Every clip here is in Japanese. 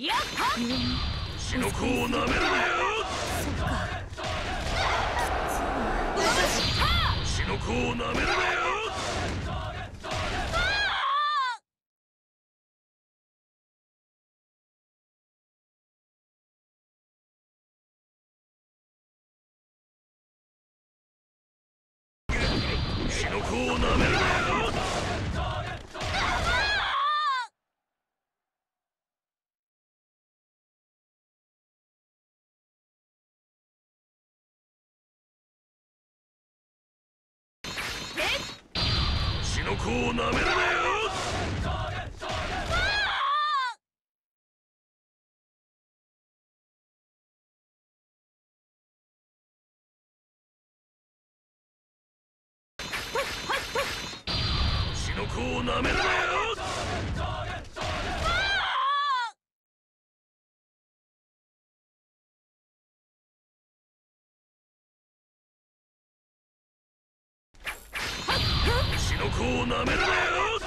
やった死の子をなめるなよそっか死の子をなめるなよ死の子をなめる。血の子をなめるなよ死の子をなめるなよをなめるなよ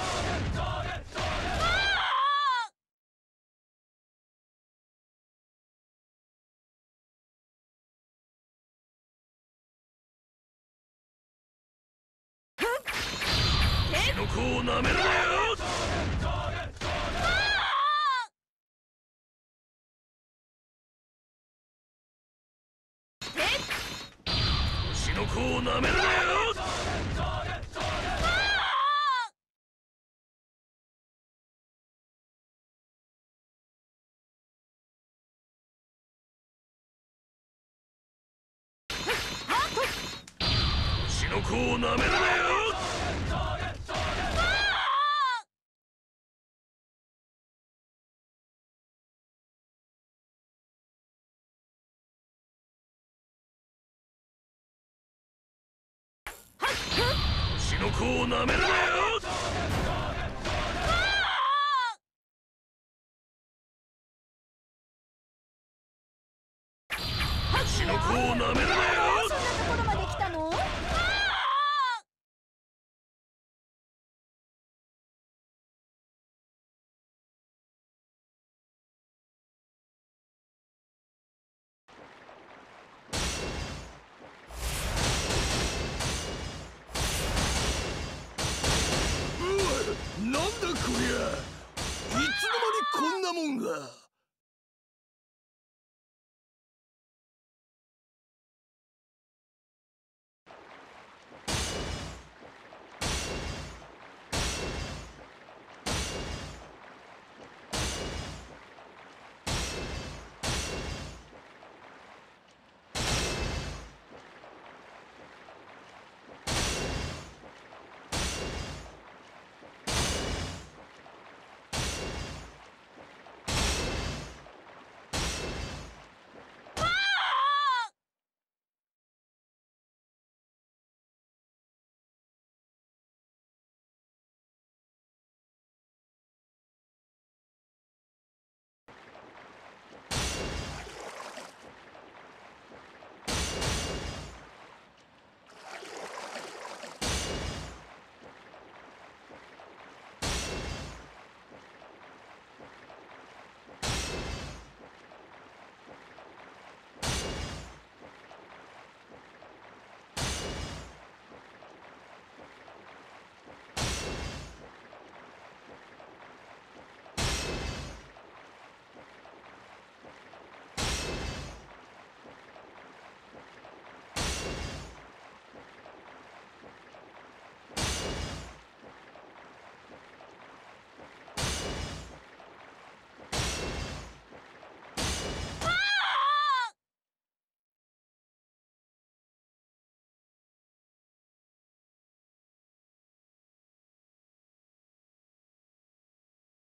死の子をなめるなよ死の子をなめるなよをなめるなよ死の子をなめるなよ死の子をなめるな